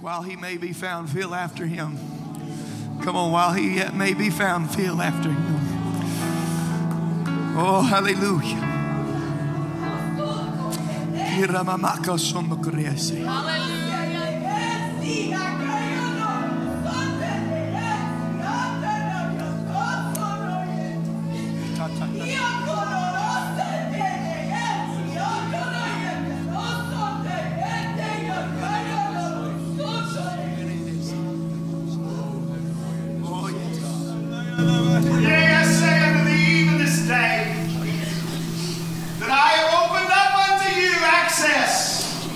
While he may be found, feel after him. Come on, while he yet may be found, feel after him. Oh, hallelujah. Oh, Yea, I say unto thee even this day, that I have opened up unto you access,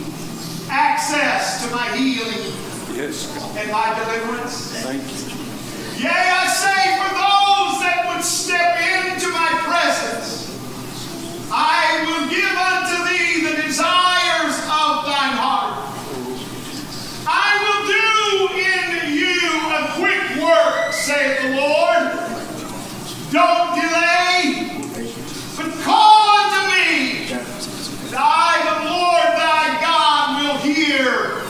access to my healing Yes, and my deliverance. Thank you. Yea, I say for those that would step into my presence, I will give unto thee the desires of thine heart. I will do in you a quick work, saith the Lord. Don't delay, but call unto me, and I, the Lord thy God, will hear,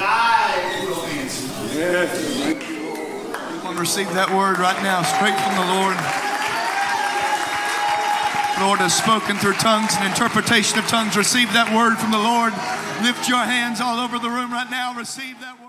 I will answer. Yes, you. Receive that word right now, straight from the Lord. Lord has spoken through tongues and interpretation of tongues. Receive that word from the Lord. Lift your hands all over the room right now. Receive that word.